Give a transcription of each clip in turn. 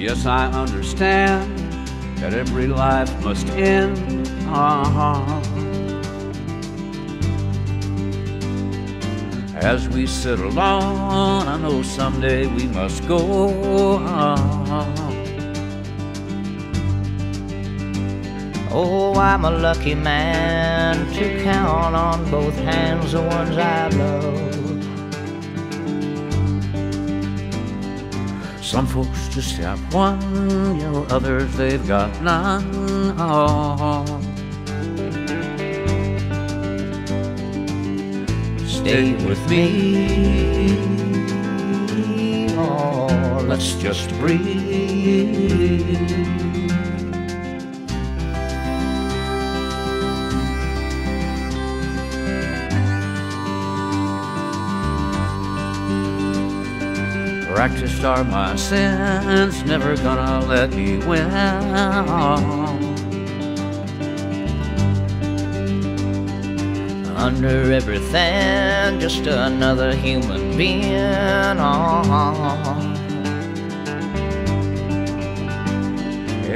Yes, I understand that every life must end. Uh-huh. As we sit alone, I know someday we must go. Uh-huh. Oh, I'm a lucky man to count on both hands the ones I love. Some folks just have one, you know, others they've got none. Oh. Stay with me. Oh, let's just breathe. Practiced are my sins, never gonna let me win. Under everything, just another human being.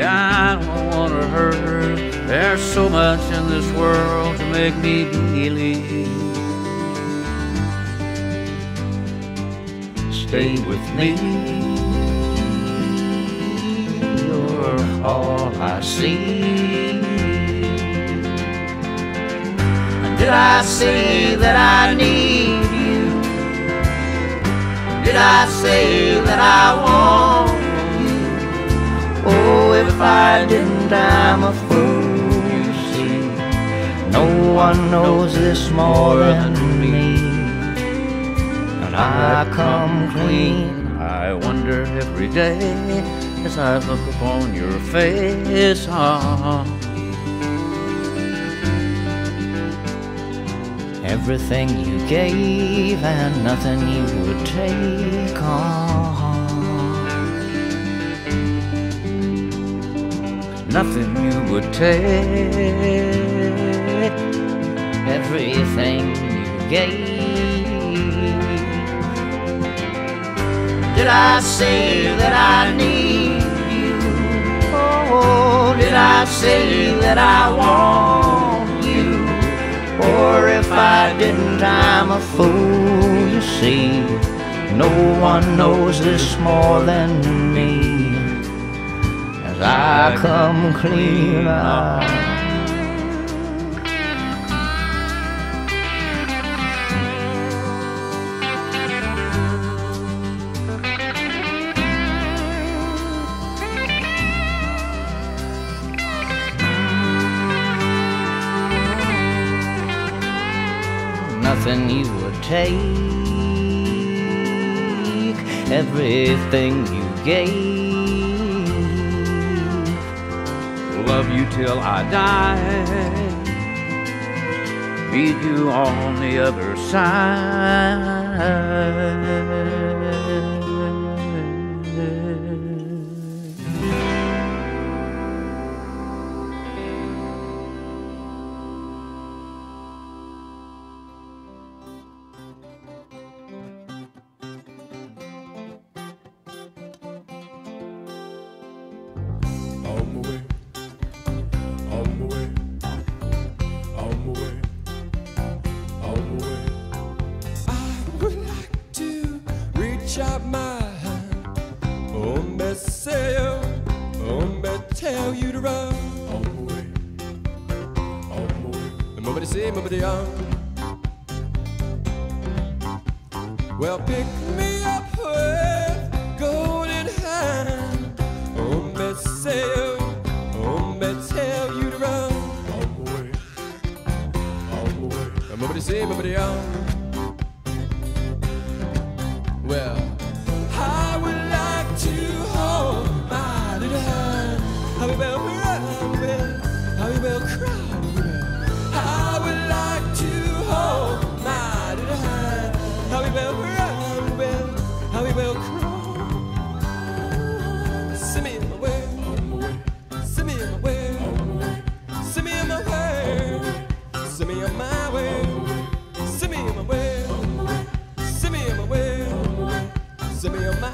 I don't wanna hurt. There's so much in this world to make me believe. Stay with me. You're all I see. Did I say that I need you? Did I say that I want you? Oh, if I didn't, I'm a fool, you see. No one knows this more than me. And I come clean. I wonder every day as I look upon your face. Everything you gave and nothing you would take on. Nothing you would take. Everything you gave. Did I say that I need you? Oh, did I say that I want you? Or if I didn't, I'm a fool, you see. No one knows this more than me. As I come clean. Nothing you would take, everything you gave. Love you till I die. Meet you on the other side. Tell you to run. On my way, on my way. Nobody say, nobody on. Well, pick me up with golden hand. Oh, say, oh, tell you to run. On my way, way. Nobody say, nobody on. Well, send me on my way, send me in my way, send me in my way, send me on my way.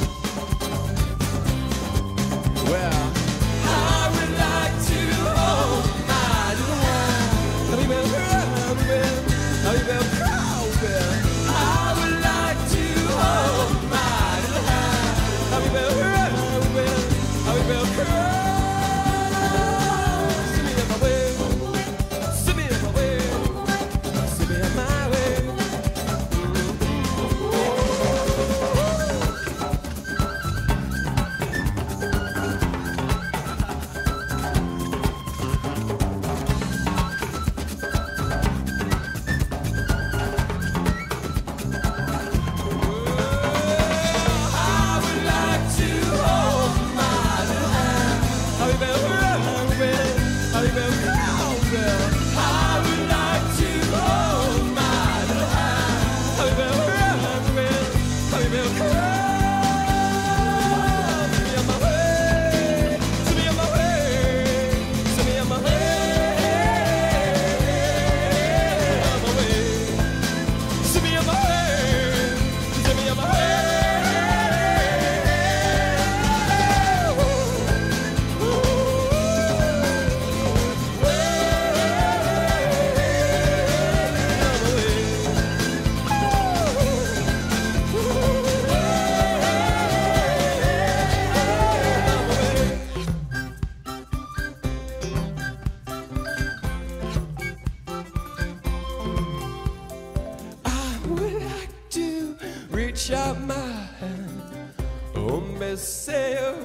Hombre sail,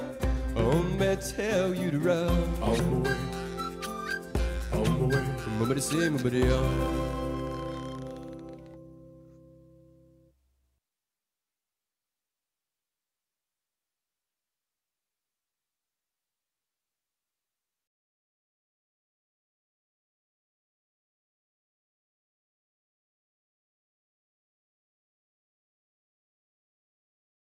hombre tell you to run. On the way, on the way. Hombre say, hombre, oh.